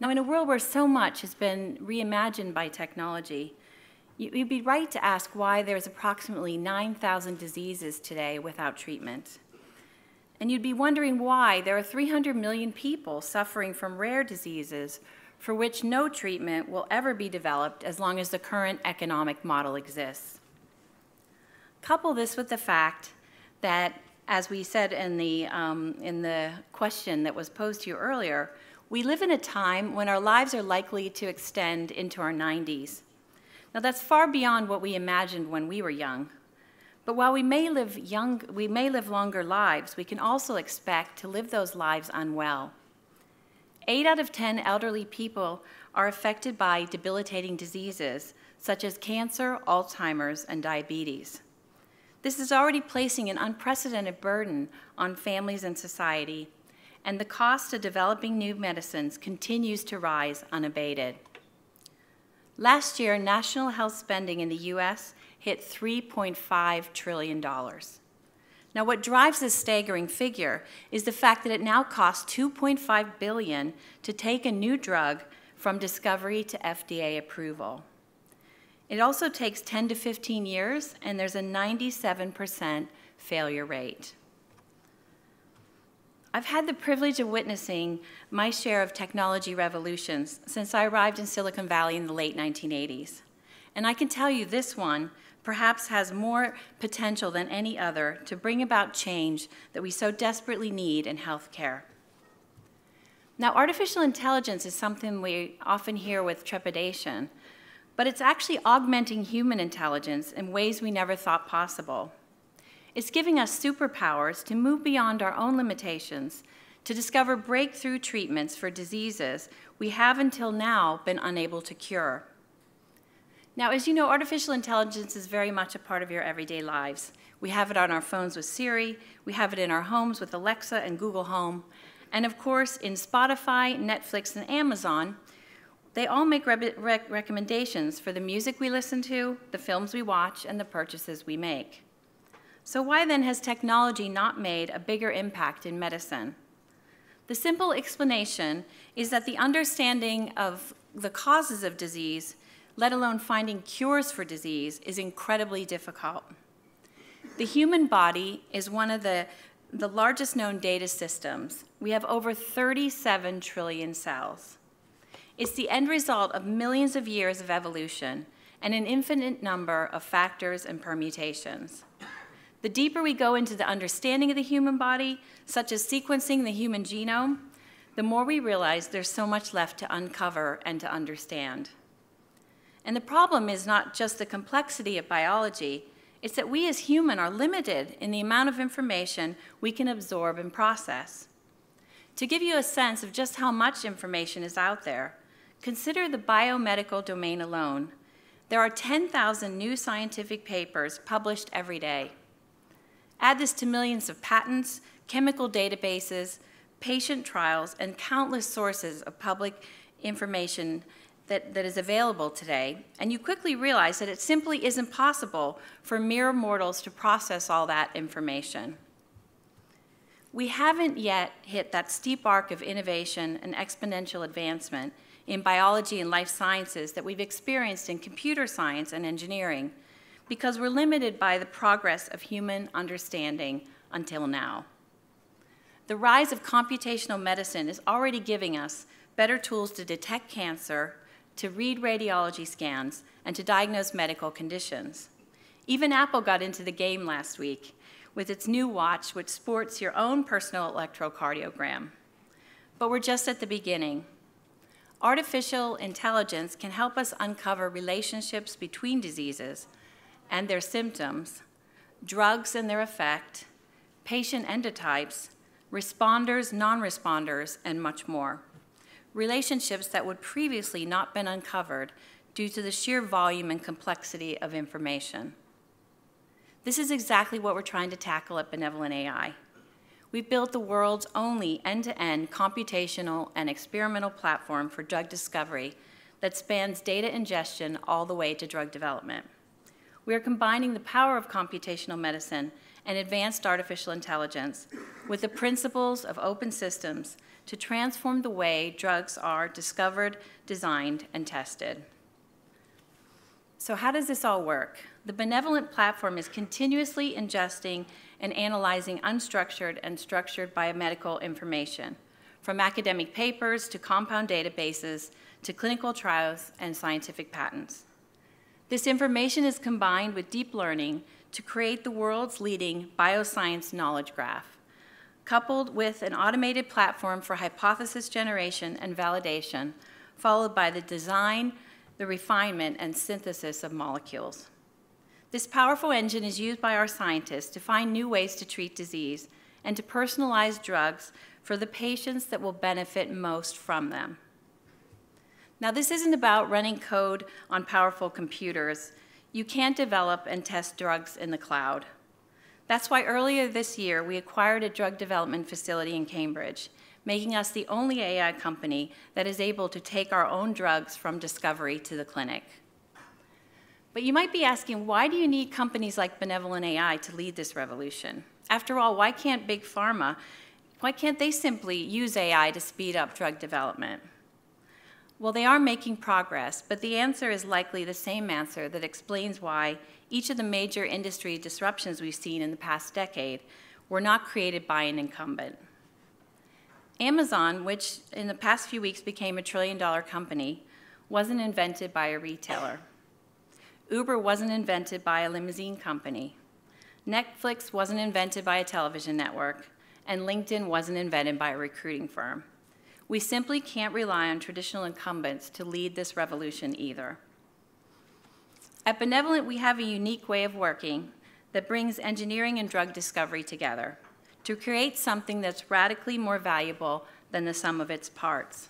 Now, in a world where so much has been reimagined by technology, you'd be right to ask why there's approximately 9,000 diseases today without treatment. And you'd be wondering why there are 300 million people suffering from rare diseases for which no treatment will ever be developed as long as the current economic model exists. Couple this with the fact that, as we said in the, um, in the question that was posed to you earlier, we live in a time when our lives are likely to extend into our 90s. Now, that's far beyond what we imagined when we were young. But while we may live young, we may live longer lives, we can also expect to live those lives unwell. Eight out of 10 elderly people are affected by debilitating diseases such as cancer, Alzheimer's, and diabetes. This is already placing an unprecedented burden on families and society, and the cost of developing new medicines continues to rise unabated. Last year, national health spending in the US hit $3.5 trillion. Now, what drives this staggering figure is the fact that it now costs 2.5 billion to take a new drug from discovery to FDA approval. It also takes 10 to 15 years, and there's a 97% failure rate. I've had the privilege of witnessing my share of technology revolutions since I arrived in Silicon Valley in the late 1980s. And I can tell you this one perhaps has more potential than any other to bring about change that we so desperately need in healthcare. Now, artificial intelligence is something we often hear with trepidation, but it's actually augmenting human intelligence in ways we never thought possible. It's giving us superpowers to move beyond our own limitations, to discover breakthrough treatments for diseases we have until now been unable to cure. Now, as you know, artificial intelligence is very much a part of your everyday lives. We have it on our phones with Siri, we have it in our homes with Alexa and Google Home, and of course, in Spotify, Netflix, and Amazon, they all make re rec recommendations for the music we listen to, the films we watch, and the purchases we make. So, why then has technology not made a bigger impact in medicine? The simple explanation is that the understanding of the causes of disease let alone finding cures for disease, is incredibly difficult. The human body is one of the, the largest known data systems. We have over 37 trillion cells. It's the end result of millions of years of evolution and an infinite number of factors and permutations. The deeper we go into the understanding of the human body, such as sequencing the human genome, the more we realize there's so much left to uncover and to understand. And the problem is not just the complexity of biology, it's that we as human are limited in the amount of information we can absorb and process. To give you a sense of just how much information is out there, consider the biomedical domain alone. There are 10,000 new scientific papers published every day. Add this to millions of patents, chemical databases, patient trials, and countless sources of public information that, that is available today, and you quickly realize that it simply isn't possible for mere mortals to process all that information. We haven't yet hit that steep arc of innovation and exponential advancement in biology and life sciences that we've experienced in computer science and engineering because we're limited by the progress of human understanding until now. The rise of computational medicine is already giving us better tools to detect cancer, to read radiology scans, and to diagnose medical conditions. Even Apple got into the game last week with its new watch, which sports your own personal electrocardiogram. But we're just at the beginning. Artificial intelligence can help us uncover relationships between diseases and their symptoms, drugs and their effect, patient endotypes, responders, non responders, and much more relationships that would previously not been uncovered due to the sheer volume and complexity of information. This is exactly what we're trying to tackle at Benevolent AI. We've built the world's only end-to-end computational and experimental platform for drug discovery that spans data ingestion all the way to drug development. We are combining the power of computational medicine and advanced artificial intelligence with the principles of open systems to transform the way drugs are discovered, designed, and tested. So how does this all work? The Benevolent platform is continuously ingesting and analyzing unstructured and structured biomedical information, from academic papers to compound databases to clinical trials and scientific patents. This information is combined with deep learning to create the world's leading bioscience knowledge graph, coupled with an automated platform for hypothesis generation and validation, followed by the design, the refinement, and synthesis of molecules. This powerful engine is used by our scientists to find new ways to treat disease and to personalize drugs for the patients that will benefit most from them. Now, this isn't about running code on powerful computers. You can't develop and test drugs in the cloud. That's why earlier this year we acquired a drug development facility in Cambridge, making us the only AI company that is able to take our own drugs from discovery to the clinic. But you might be asking, why do you need companies like Benevolent AI to lead this revolution? After all, why can't big pharma, why can't they simply use AI to speed up drug development? Well, they are making progress, but the answer is likely the same answer that explains why each of the major industry disruptions we've seen in the past decade were not created by an incumbent. Amazon, which in the past few weeks became a trillion dollar company, wasn't invented by a retailer. Uber wasn't invented by a limousine company. Netflix wasn't invented by a television network. And LinkedIn wasn't invented by a recruiting firm. We simply can't rely on traditional incumbents to lead this revolution either. At Benevolent, we have a unique way of working that brings engineering and drug discovery together to create something that's radically more valuable than the sum of its parts.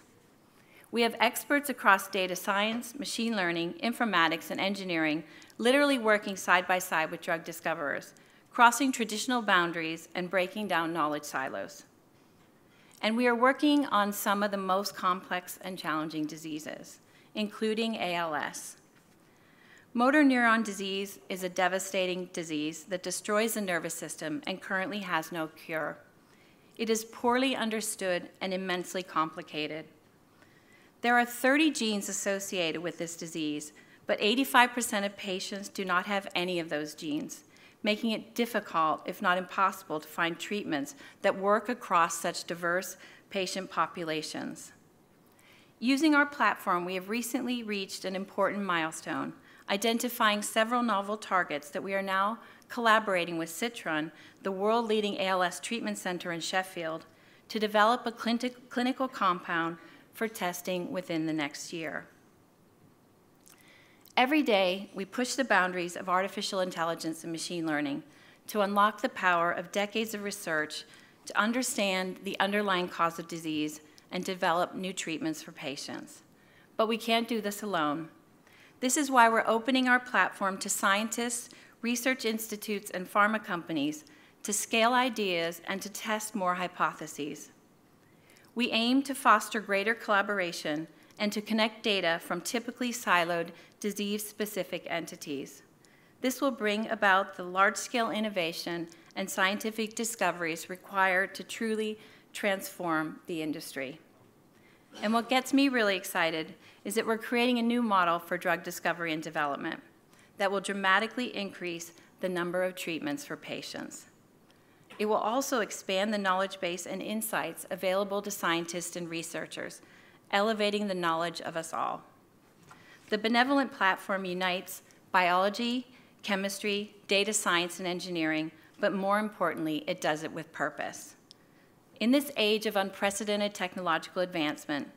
We have experts across data science, machine learning, informatics, and engineering literally working side by side with drug discoverers, crossing traditional boundaries and breaking down knowledge silos. And we are working on some of the most complex and challenging diseases, including ALS. Motor neuron disease is a devastating disease that destroys the nervous system and currently has no cure. It is poorly understood and immensely complicated. There are 30 genes associated with this disease, but 85% of patients do not have any of those genes, making it difficult, if not impossible, to find treatments that work across such diverse patient populations. Using our platform, we have recently reached an important milestone, identifying several novel targets that we are now collaborating with SITraN, the world-leading ALS treatment center in Sheffield, to develop a clinical compound for testing within the next year. Every day, we push the boundaries of artificial intelligence and machine learning to unlock the power of decades of research to understand the underlying cause of disease and develop new treatments for patients. But we can't do this alone. This is why we're opening our platform to scientists, research institutes, and pharma companies to scale ideas and to test more hypotheses. We aim to foster greater collaboration and to connect data from typically siloed disease-specific entities. This will bring about the large-scale innovation and scientific discoveries required to truly transform the industry. And what gets me really excited is that we're creating a new model for drug discovery and development that will dramatically increase the number of treatments for patients. It will also expand the knowledge base and insights available to scientists and researchers, elevating the knowledge of us all. The Benevolent platform unites biology, chemistry, data science, and engineering, but more importantly, it does it with purpose. In this age of unprecedented technological advancement,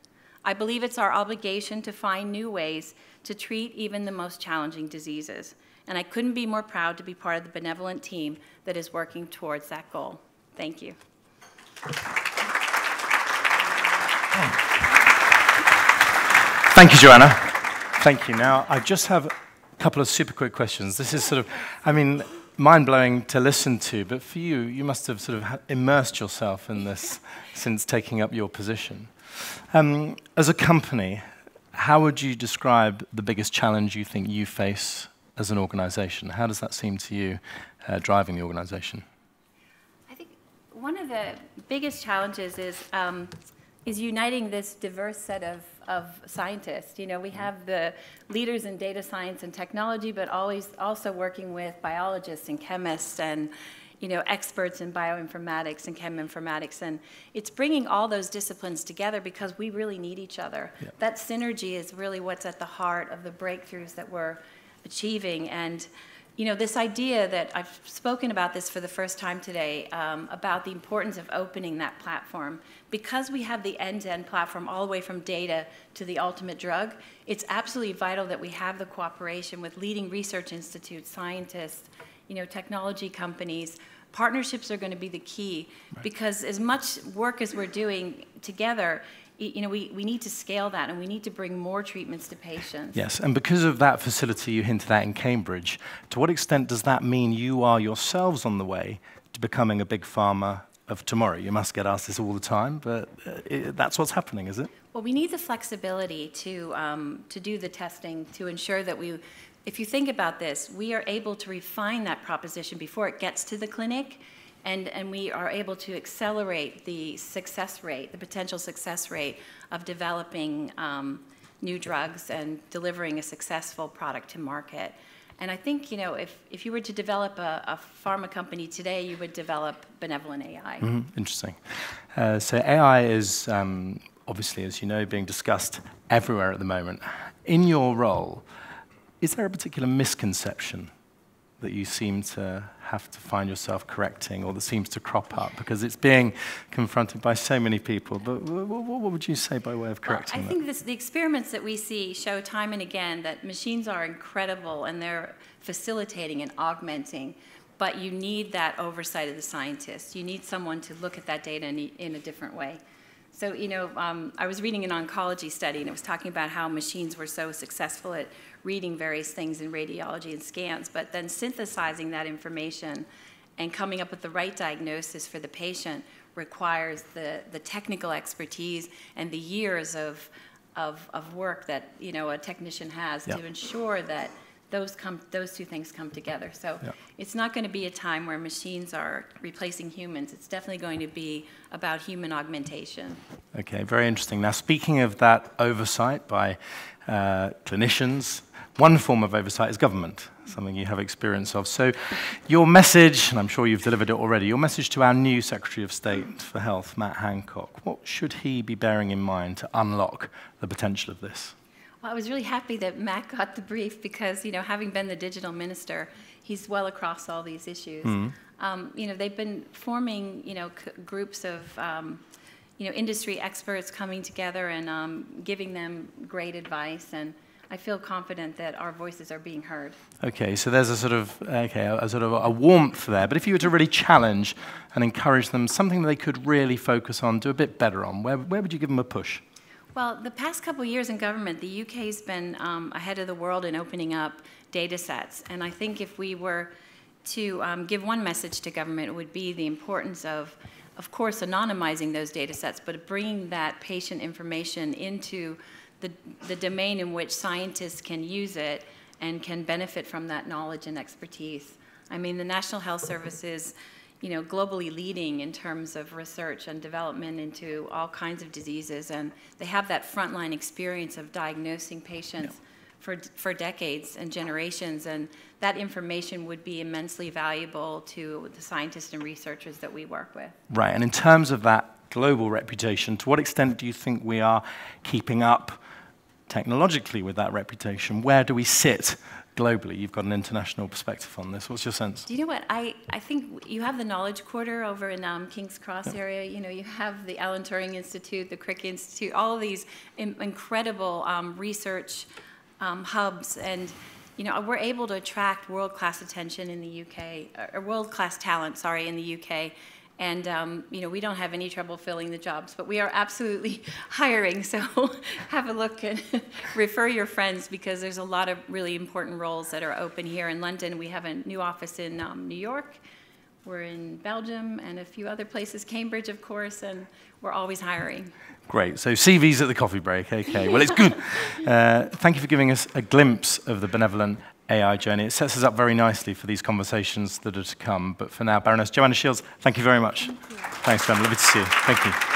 I believe it's our obligation to find new ways to treat even the most challenging diseases and I couldn't be more proud to be part of the benevolent team that is working towards that goal. Thank you. Thank you, Joanna. Thank you. Now, I just have a couple of super quick questions. This is sort of, I mean, mind blowing to listen to, but for you, you must have sort of immersed yourself in this since taking up your position. Um, as a company, how would you describe the biggest challenge you think you face as an organization. How does that seem to you uh, driving the organization? I think one of the biggest challenges is um, is uniting this diverse set of, of scientists. You know, we mm-hmm. have the leaders in data science and technology, but always also working with biologists and chemists and you know, experts in bioinformatics and cheminformatics. And it's bringing all those disciplines together because we really need each other. Yeah. That synergy is really what's at the heart of the breakthroughs that we're achieving. And you know, this idea that I've spoken about this for the first time today um, about the importance of opening that platform. Because we have the end to end platform all the way from data to the ultimate drug, it's absolutely vital that we have the cooperation with leading research institutes, scientists, you know, technology companies. Partnerships are going to be the key right. because as much work as we're doing together, you know, we, we need to scale that and we need to bring more treatments to patients. Yes, and because of that facility you hinted at in Cambridge, to what extent does that mean you are yourselves on the way to becoming a big pharma of tomorrow? You must get asked this all the time, but uh, it, that's what's happening, is it? Well, we need the flexibility to, um, to do the testing to ensure that we, if you think about this, we are able to refine that proposition before it gets to the clinic and, and we are able to accelerate the success rate, the potential success rate of developing um, new drugs and delivering a successful product to market. And I think, you know, if, if you were to develop a, a pharma company today, you would develop benevolent AI. Mm -hmm. Interesting. Uh, so AI is um, obviously, as you know, being discussed everywhere at the moment. In your role, is there a particular misconception that you seem to have to find yourself correcting or that seems to crop up because it's being confronted by so many people. But what would you say by way of correcting well, I think this, the experiments that we see show time and again that machines are incredible and they're facilitating and augmenting, but you need that oversight of the scientists. You need someone to look at that data in, in a different way. So, you know, um, I was reading an oncology study and it was talking about how machines were so successful at reading various things in radiology and scans, but then synthesizing that information and coming up with the right diagnosis for the patient requires the, the technical expertise and the years of, of, of work that you know a technician has yep. to ensure that those come those two things come together. So yep. it's not going to be a time where machines are replacing humans. It's definitely going to be about human augmentation. Okay, very interesting. Now, speaking of that oversight by uh, clinicians, one form of oversight is government, something you have experience of. So, your message, and I'm sure you've delivered it already, your message to our new Secretary of State for Health, Matt Hancock, what should he be bearing in mind to unlock the potential of this? Well, I was really happy that Matt got the brief because, you know, having been the digital minister, he's well across all these issues. Mm-hmm. Um, you know, they've been forming, you know, c- groups of, um, you know, industry experts coming together and um, giving them great advice and I feel confident that our voices are being heard. Okay, so there's a sort of okay, a, a, sort of a warmth there. But if you were to really challenge and encourage them, something that they could really focus on, do a bit better on, where, where would you give them a push? Well, the past couple of years in government, the UK has been um, ahead of the world in opening up data sets. And I think if we were to um, give one message to government, it would be the importance of, of course, anonymizing those data sets, but bringing that patient information into the, the domain in which scientists can use it and can benefit from that knowledge and expertise. I mean, the National Health Service is, you know, globally leading in terms of research and development into all kinds of diseases, and they have that frontline experience of diagnosing patients yeah. for, for decades and generations, and that information would be immensely valuable to the scientists and researchers that we work with. Right, and in terms of that global reputation, to what extent do you think we are keeping up technologically with that reputation? Where do we sit globally? You've got an international perspective on this. What's your sense? Do you know what? I, I think you have the Knowledge Quarter over in um, King's Cross yep. area. You know, you have the Alan Turing Institute, the Crick Institute, all of these in, incredible um, research um, hubs. And, you know, we're able to attract world-class attention in the UK, or world-class talent, sorry, in the UK. And um, you know, we don't have any trouble filling the jobs, but we are absolutely hiring. So have a look and refer your friends because there's a lot of really important roles that are open here in London. We have a new office in um, New York. We're in Belgium and a few other places, Cambridge, of course, and we're always hiring. Great. So CVs at the coffee break. Okay. Well, it's good. Uh, thank you for giving us a glimpse of the benevolent AI journey. It sets us up very nicely for these conversations that are to come. But for now, Baroness Joanna Shields, thank you very much. Thank Thanks, Joanna. Lovely to see you. Thank you.